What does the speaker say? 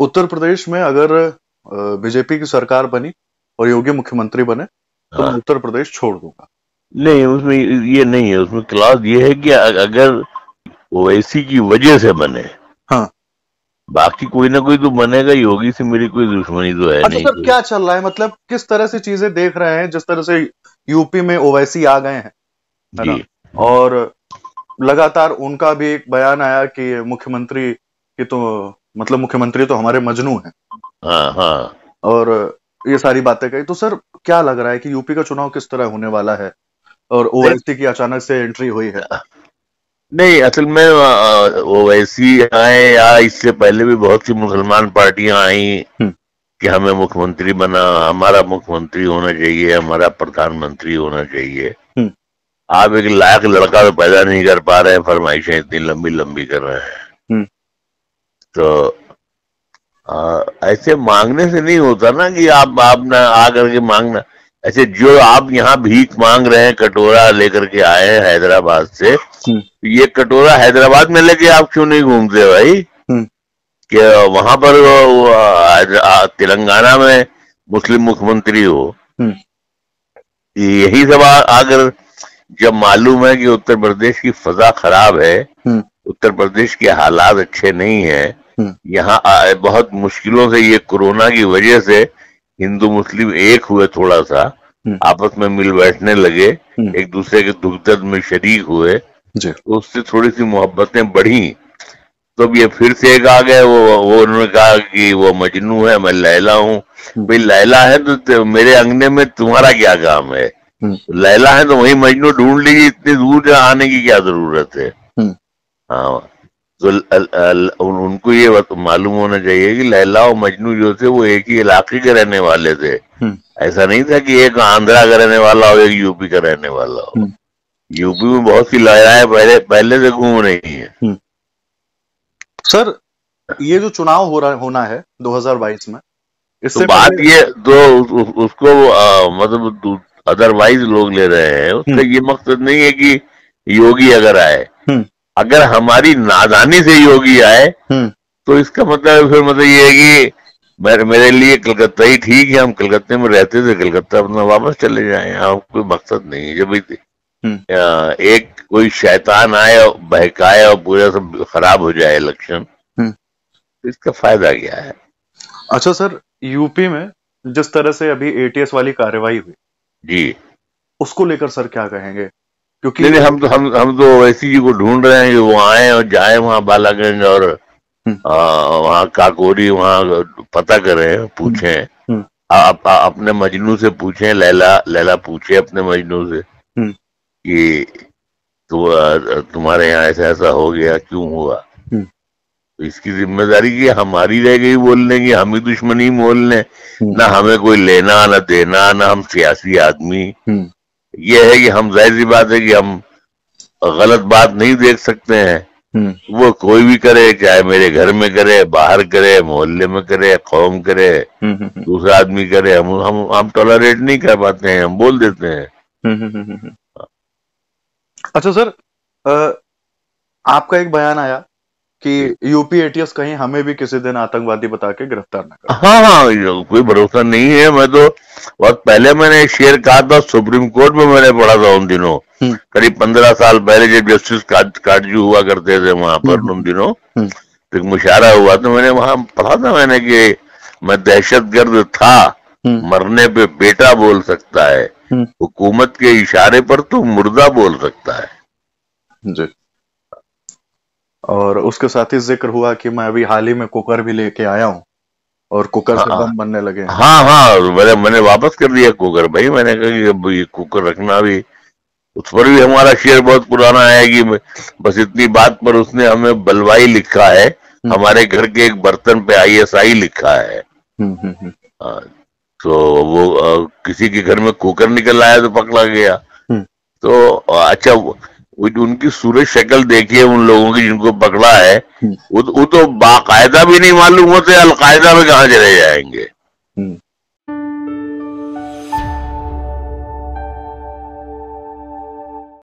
उत्तर प्रदेश में अगर बीजेपी की सरकार बनी और योगी मुख्यमंत्री बने तो मैं हाँ। उत्तर प्रदेश छोड़ दूँगा। नहीं उसमें ये नहीं है उसमें क्लास ये है कि अगर ओवैसी की वजह से बने हाँ। बाकी कोई ना कोई तो बनेगा योगी से मेरी कोई दुश्मनी तो है अच्छा नहीं क्या चल रहा है? मतलब किस तरह से चीज़ें देख रहे हैं जिस तरह से यूपी में ओवैसी आ गए हैं है जी। और लगातार उनका भी एक बयान आया कि मुख्यमंत्री की तो मतलब मुख्यमंत्री तो हमारे मजनू हैं। हाँ हाँ। और ये सारी बातें कही। तो सर क्या लग रहा है कि यूपी का चुनाव किस तरह होने वाला है? और ओवैसी की अचानक से एंट्री हुई है। नहीं असल में ओवैसी आए या इससे पहले भी बहुत सी मुसलमान पार्टियाँ आई हम्म। कि हमें मुख्यमंत्री बना हमारा मुख्यमंत्री होना चाहिए हमारा प्रधानमंत्री होना चाहिए। हम्म। आप एक लायक लड़का तो पैदा नहीं कर पा रहे हैं फरमाइशें इतनी लंबी लंबी कर रहे हैं। हम्म। तो आ, ऐसे मांगने से नहीं होता ना कि आप आप ना आ करके मांगना ऐसे जो आप यहाँ भीख मांग रहे हैं कटोरा लेकर के आए हैं हैदराबाद से हम्म। ये कटोरा हैदराबाद में लेके आप क्यों नहीं घूमते भाई हम्म। कि वहाँ पर तेलंगाना में मुस्लिम मुख्यमंत्री हो हम्म। यही सब अगर जब मालूम है कि उत्तर प्रदेश की फजा खराब है। उत्तर प्रदेश के हालात अच्छे नहीं है। यहाँ बहुत मुश्किलों से ये कोरोना की वजह से हिंदू मुस्लिम एक हुए थोड़ा सा हम्म। आपस में मिल बैठने लगे हम्म। एक दूसरे के दुख दर्द में शरीक हुए तो उससे थोड़ी सी मोहब्बतें बढ़ी तो अब ये फिर से एक आ गए वो वो उन्होंने कहा कि वो मजनू है मैं लैला हूँ भाई लैला है तो मेरे अंगने में तुम्हारा क्या काम है हम्म। लैला है तो वही मजनू ढूंढ लीजिए इतनी दूर आने की क्या ज़रूरत है हम्म। हाँ तो अल- अल- उन, उनको ये बात मालूम होना चाहिए कि लैला और मजनू जो थे वो एक ही इलाके के रहने वाले थे हम्म। ऐसा नहीं था कि एक आंध्रा का रहने वाला हो एक यूपी का रहने वाला हो हम्म। यूपी में बहुत सी लहराएँ पहले पहले से घूम रही हैं सर ये जो चुनाव हो रहा होना है 2022 में तो बात ये तो उस, उस, उसको आ, मतलब अदरवाइज़ लोग ले रहे हैं उसका हम्म। ये मकसद नहीं है कि योगी अगर आए हम्म। अगर हमारी नादानी से योगी आए हम्म। तो इसका मतलब फिर मतलब ये है कि मेरे मेरे लिए कलकत्ता ही ठीक है हम कलकत्ते में रहते थे कलकत्ता अपना वापस चले जाए यहाँ कोई मकसद नहीं है जब हम्म। एक कोई शैतान आए और बहकाए और पूरा सब खराब हो जाए इलेक्शन हम्म। तो इसका फ़ायदा क्या है? अच्छा सर यूपी में जिस तरह से अभी एटीएस वाली कार्रवाई हुई जी। उसको लेकर सर क्या कहेंगे? क्योंकि नहीं नहीं हम तो हम हम तो ओवैसी जी को ढूंढ रहे हैं कि वो आए और जाए वहाँ बालागंज और हम्म। वहाँ काकोरी वहाँ पता करें पूछें हम्म। आप अपने मजनू से पूछे लैला लैला पूछे अपने मजनू से हम्म। कि तो तुम्हारे यहाँ ऐसा ऐसा हो गया क्यों हुआ हम्म। तो इसकी ज़िम्मेदारी की हमारी रह गई बोलने की हम ही दुश्मनी बोलने हम्म। ना हमें कोई लेना ना देना ना हम सियासी आदमी हम्म, ये है कि हम ज़ाहिर सी बात है कि हम गलत बात नहीं देख सकते हैं। हम्म, वो कोई भी करे चाहे मेरे घर में करे बाहर करे मोहल्ले में करे कौम करे हम्म, हम्म, दूसरा आदमी करे हम हम हम टॉलरेट नहीं कर पाते हैं हम बोल देते हैं। अच्छा सर अ, आपका एक बयान आया कि यूपी एटीएस कहीं हमें भी किसी दिन आतंकवादी बता के गिरफ़्तार न कर हाँ हाँ कोई भरोसा नहीं है मैं तो बहुत पहले मैंने एक शेर कहा था सुप्रीम कोर्ट में मैंने पढ़ा था उन दिनों हम्म। करीब पंद्रह साल पहले जब जस्टिस काट काटजू हुआ करते थे वहाँ पर हम्म। उन दिनों हम्म। तो एक मुशायरा हुआ तो मैंने वहाँ पढ़ा था मैंने कि मैं दहशतगर्द था हम्म, मरने पे बेटा बोल सकता है। हुकूमत के इशारे पर तो मुर्दा बोल सकता है जी और उसके साथ ही ज़िक्र हुआ कि मैं अभी हाल ही में कुकर भी लेके आया हूँ और कुकर हाँ, से हाँ। बम बनने लगे हाँ। हाँ मैंने मैंने वापस कर दिया कुकर भाई। मैंने कहा कि अब ये कुकर रखना भी उस पर भी हमारा शेर बहुत पुराना है कि बस इतनी बात पर उसने हमें बलवाई लिखा है। हमारे घर के एक बर्तन पे आईएसआई लिखा है। हम्म, हम्म, हम्म, हाँ, तो वो किसी के घर में कुकर निकल आया तो पकड़ा गया। हम्म। तो अच्छा उनकी सूरज शक्ल देखी है उन लोगों की जिनको पकड़ा है हम्म। वो तो- वो तो बाकायदा भी नहीं मालूम होते अलकायदा में कहा चले जाएँगे हम्म,